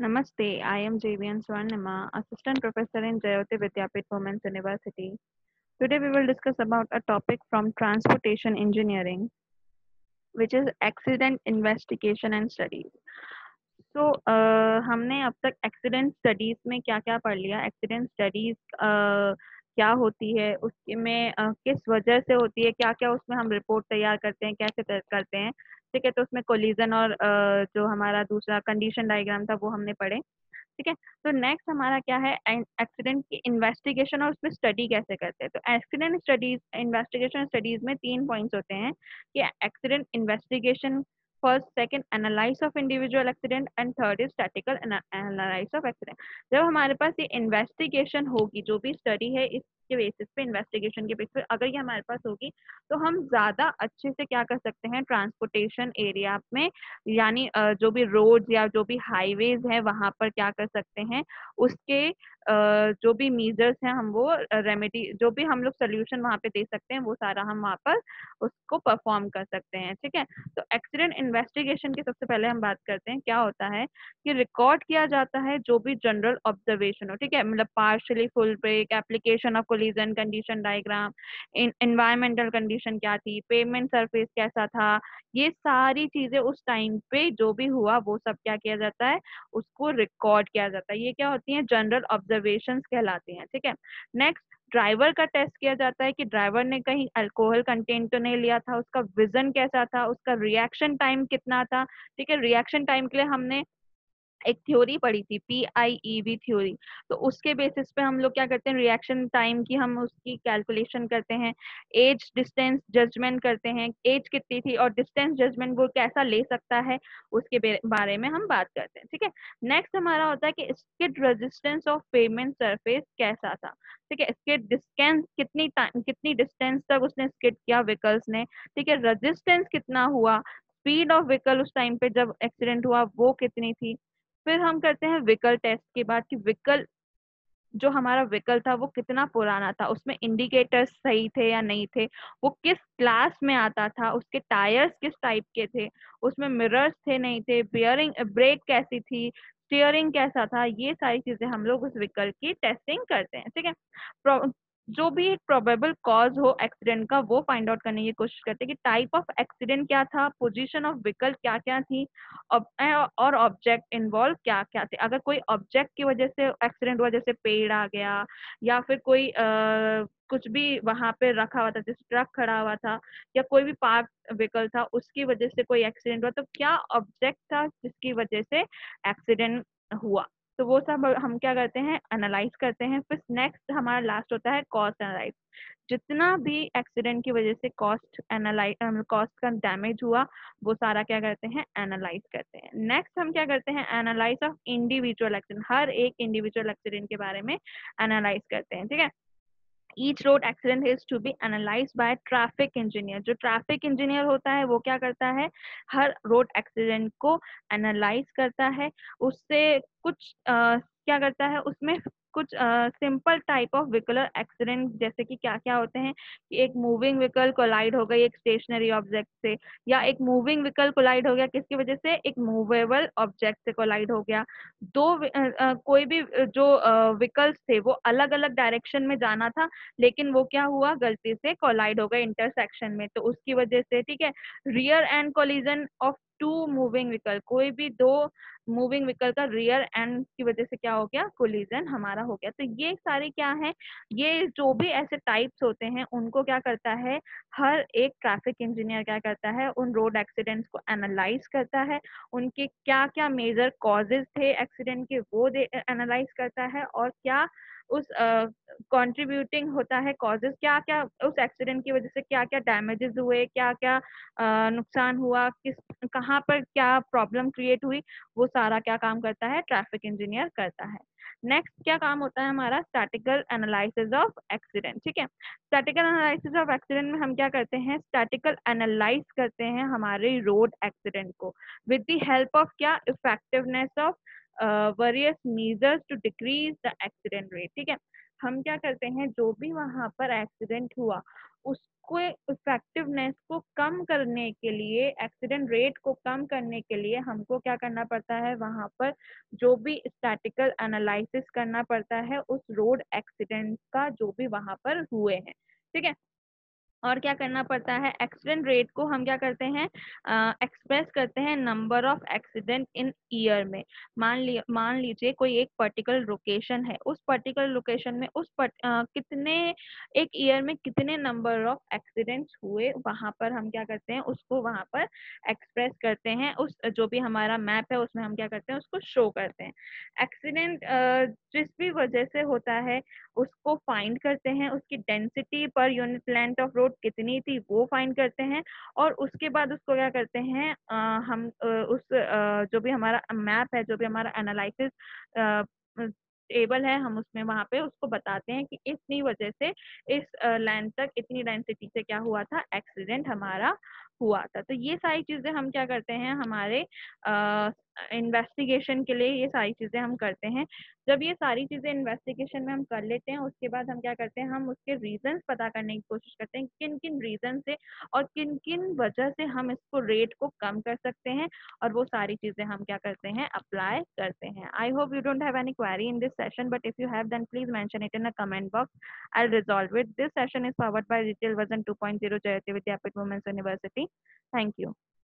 Namaste, I am JVN Swarnima, Assistant Professor in Jayoti Vidyapit Women's University. Today we will discuss about a topic from transportation engineering, which is accident investigation and studies. So uh, हमने अब तक accident studies में क्या क्या पढ़ लिया accident studies uh, क्या होती है उसमें uh, किस वजह से होती है क्या क्या उसमें हम रिपोर्ट तैयार करते हैं कैसे करते हैं ठीक है तो उसमें कोलिजन और जो हमारा दूसरा कंडीशन डायग्राम था, वो हमने पढ़े। ठीक है तो नेक्स्ट हमारा क्या है? एक्सीडेंट की इन्वेस्टिगेशन और उसमें स्टडी कैसे करते हैं? तो एक्सीडेंट स्टडीज़ इन्वेस्टिगेशन स्टडीज़ में तीन पॉइंट्स होते हैं कि accident investigation first second analyse of individual accident and third is statical analyse of accident जब हमारे पास ये इन्वेस्टिगेशन होगी, जो भी स्टडी है इसके बेसिस पे इन्वेस्टिगेशन के बेसिस पे, अगर ये हमारे पास होगी तो हम ज़्यादा अच्छे से क्या कर सकते हैं ट्रांसपोर्टेशन एरिया में, यानी जो भी रोड या जो भी हाईवेज है, वहाँ पर क्या कर सकते हैं, उसके जो भी मीजर्स हैं, हम वो रेमेडी जो भी हम लोग सोल्यूशन वहाँ पे दे सकते हैं, वो सारा हम वहाँ पर उसको परफॉर्म कर सकते हैं, ठीक है? तो एक्सीडेंट इन्वेस्टिगेशन की सबसे पहले हम बात करते हैं, क्या होता है कि रिकॉर्ड किया जाता है जो भी जनरल ऑब्जर्वेशन हो, ठीक है? मतलब partially full brake application of collision condition diagram environmental condition क्या थी पेमेंट सरफेस कैसा था, ये सारी चीज़ें उस टाइम पे जो भी हुआ, वो सब क्या किया जाता है, उसको रिकॉर्ड किया जाता है। ये क्या होती है जनरल ऑब्जर्वेशन कहलाती हैं, ठीक है? नेक्स्ट ड्राइवर का टेस्ट किया जाता है कि ड्राइवर ने कहीं अल्कोहल कंटेंट तो नहीं लिया था, उसका विजन कैसा था, उसका रिएक्शन टाइम कितना था, ठीक है? रिएक्शन टाइम के लिए हमने एक थ्योरी पढ़ी थी P I E V theory तो उसके बेसिस पे हम लोग क्या करते हैं रिएक्शन टाइम की हम उसकी कैलकुलेशन करते हैं एज डिस्टेंस जजमेंट करते हैं एज कितनी थी और डिस्टेंस जजमेंट वो कैसा ले सकता है, उसके बारे में हम बात करते हैं, ठीक है? नेक्स्ट हमारा होता है कि skid resistance of pavement surface कैसा था, ठीक है? स्किड डिस्टेंस कितनी कितनी डिस्टेंस तक उसने स्किड किया व्हीकल्स ने, ठीक है? रेजिस्टेंस कितना हुआ स्पीड ऑफ़ व्हीकल उस टाइम पे जब एक्सीडेंट हुआ, वो कितनी थी? फिर हम करते हैं विकल टेस्ट के बाद कि विकल, जो हमारा विकल था, वो कितना पुराना था? उसमें इंडिकेटर्स सही थे या नहीं थे? वो किस क्लास में आता था? उसके टायर्स किस टाइप के थे? उसमें मिरर्स थे नहीं थे? बियरिंग ब्रेक कैसी थी? स्टीयरिंग कैसा था? ये सारी चीज़ें हम लोग उस विकल की टेस्टिंग करते हैं, ठीक है? जो भी एक प्रोबेबल कॉज हो एक्सीडेंट का वो फाइंड आउट करने की कोशिश करते हैं कि टाइप ऑफ़ एक्सीडेंट क्या था पोजीशन ऑफ़ व्हीकल क्या क्या थी और ऑब्जेक्ट इन्वॉल्व क्या क्या थे। अगर कोई ऑब्जेक्ट की वजह से एक्सीडेंट हुआ जैसे पेड़ आ गया या फिर कोई आ, कुछ भी वहाँ पे रखा हुआ था जैसे ट्रक खड़ा हुआ था या कोई भी पार्क व्हीकल था उसकी वजह से कोई एक्सीडेंट हुआ तो क्या ऑब्जेक्ट था जिसकी वजह से एक्सीडेंट हुआ? तो वो सब हम क्या करते हैं एनालाइज करते हैं। फिर नेक्स्ट हमारा लास्ट होता है कॉस्ट एनालाइज जितना भी एक्सीडेंट की वजह से कॉस्ट एनालाइज कॉस्ट का डैमेज हुआ, वो सारा क्या करते हैं एनालाइज करते हैं। नेक्स्ट हम क्या करते हैं एनालाइज ऑफ़ इंडिविजुअल एक्सीडेंट हर एक इंडिविजुअल एक्सीडेंट के बारे में एनालाइज करते हैं, ठीक है? Each road accident is to be analyse by traffic engineer जो ट्रैफ़िक इंजीनियर होता है वो क्या करता है? हर रोड एक्सीडेंट को एनालाइज करता है। उससे कुछ uh, क्या करता है? उसमें कुछ simple type of vehicular accident जैसे कि क्या क्या होते हैं कि एक मूविंग व्हीकल कोलाइड हो गई एक स्टेशनरी ऑब्जेक्ट से या एक मूविंग व्हीकल कोलाइड हो गया किसकी वजह से एक मूवेबल ऑब्जेक्ट से कोलाइड हो गया। दो आ, कोई भी जो व्हीकल्स थे वो अलग अलग डायरेक्शन में जाना था लेकिन वो क्या हुआ गलती से कोलाइड हो गए इंटरसेक्शन में तो उसकी वजह से ठीक है। Rear end collision of two moving vehicle कोई भी दो मूविंग व्हीकल का रियर एंड की वजह से क्या हो गया? कोलिजन हमारा हो गया। तो ये सारे क्या है? ये जो भी ऐसे टाइप्स होते हैं, उनको क्या करता है? हर एक ट्रैफ़िक इंजीनियर क्या करता है? उन रोड एक्सीडेंट्स को एनालाइज करता है। उनके क्या क्या मेजर कॉजेज थे एक्सीडेंट के, वो एनालाइज करता है। और क्या उस कंट्रीब्यूटिंग uh, होता है कॉजेज क्या क्या उस एक्सीडेंट की वजह से क्या क्या डैमेजेस हुए क्या क्या uh, नुकसान हुआ किस कहाँ पर क्या प्रॉब्लम क्रिएट हुई वो सारा क्या काम करता है ट्रैफ़िक इंजीनियर करता है। नेक्स्ट क्या काम होता है हमारा? स्टैटिकल एनालिसिस ऑफ़ एक्सीडेंट ठीक है? स्टैटिकल एनालिसिस ऑफ़ एक्सीडेंट में हम क्या करते हैं? स्टैटिकल एनालाइज करते हैं हमारे रोड एक्सीडेंट को। विद द हेल्प ऑफ़ क्या? Effectiveness of various measures to decrease the accident rate ठीक है? हम क्या करते हैं, जो भी वहाँ पर एक्सीडेंट हुआ, उसको इफेक्टिवनेस को कम करने के लिए एक्सीडेंट रेट को कम करने के लिए हमको क्या करना पड़ता है, वहाँ पर जो भी स्टैटिकल एनालिसिस करना पड़ता है, उस रोड एक्सीडेंट का जो भी वहाँ पर हुए हैं, ठीक है? और क्या करना पड़ता है? एक्सीडेंट रेट को हम क्या करते हैं? एक्सप्रेस करते हैं number of accident in year में। मान ली मान लीजिए कोई एक पर्टिकुलर लोकेशन है। उस पर्टिकुलर लोकेशन में उस पर, आ, कितने एक ईयर में कितने नंबर ऑफ़ एक्सीडेंट्स हुए? वहाँ पर हम क्या करते हैं? उसको वहाँ पर एक्सप्रेस करते हैं। उस जो भी हमारा मैप है उसमें हम क्या करते हैं? उसको शो करते हैं। एक्सीडेंट जिस भी वजह से होता है उसको फाइंड करते हैं। उसकी density per unit length of road कितनी थी वो फाइंड करते हैं और उसके बाद उसको क्या करते हैं आ, हम उस जो भी हमारा मैप है जो भी हमारा एनालिसिस टेबल है हम उसमें वहाँ पे उसको बताते हैं कि इतनी वजह से इस लाइन तक इतनी डेंसिटी से क्या हुआ था एक्सीडेंट हमारा हुआ था। तो ये सारी चीज़ें हम क्या करते हैं, हमारे इन्वेस्टिगेशन के लिए ये सारी चीज़ें हम करते हैं। जब ये सारी चीज़ें इन्वेस्टिगेशन में हम कर लेते हैं, उसके बाद हम क्या करते हैं, हम उसके रीजंस पता करने की कोशिश करते हैं किन किन रीजन से और किन किन वजह से हम इसको रेट को कम कर सकते हैं और वो सारी चीज़ें हम क्या करते हैं अप्लाई करते हैं। I hope you don't have any query in this session but if you have then please mention it in a comment box I resolve it this session is powered by retail version 2.0 Jayati Vidyapeeth women's university thank you